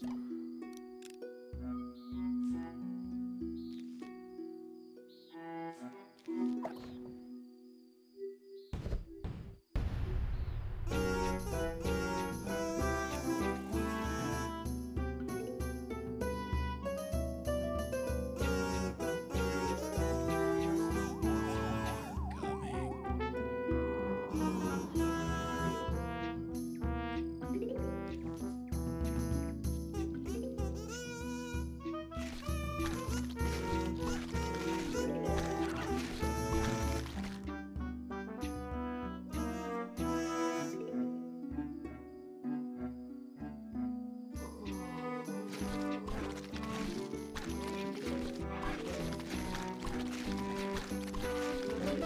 Peace.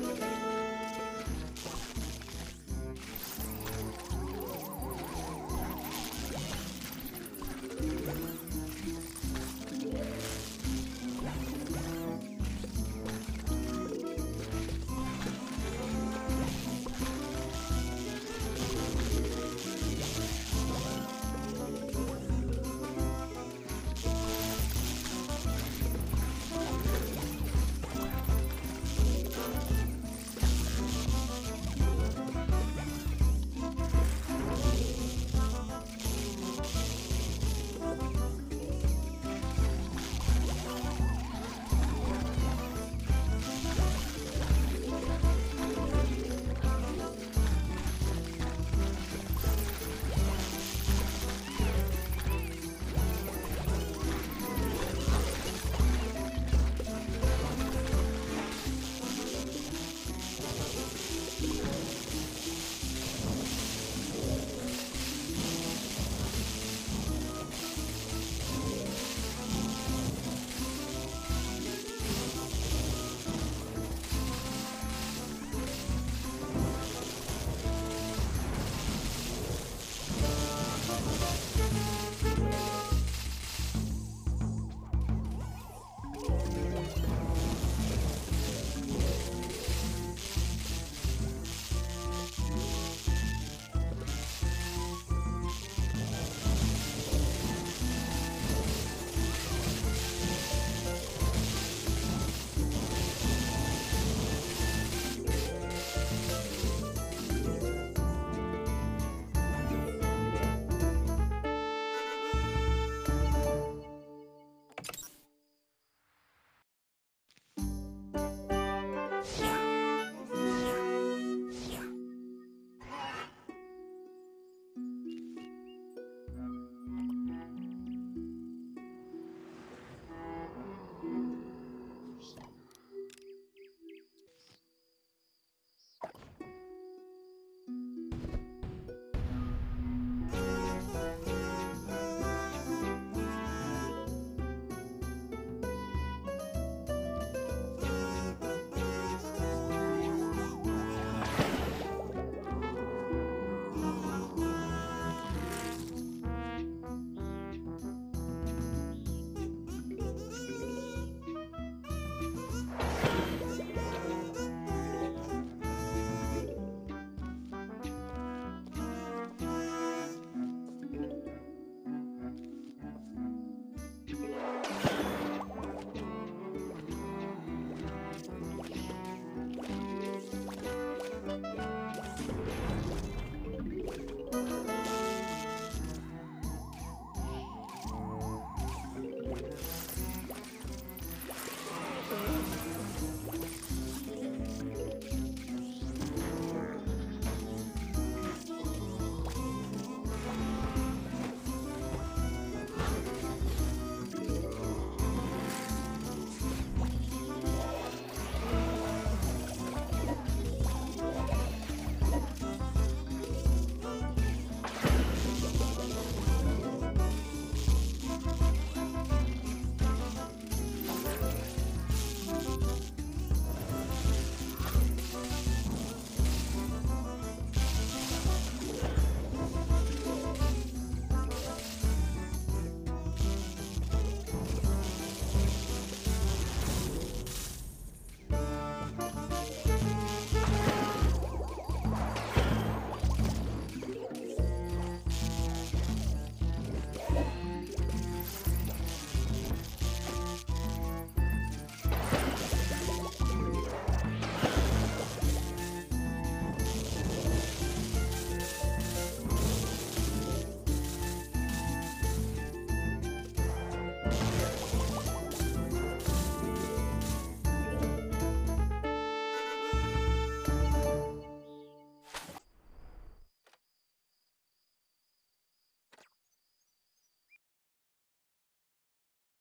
Bye.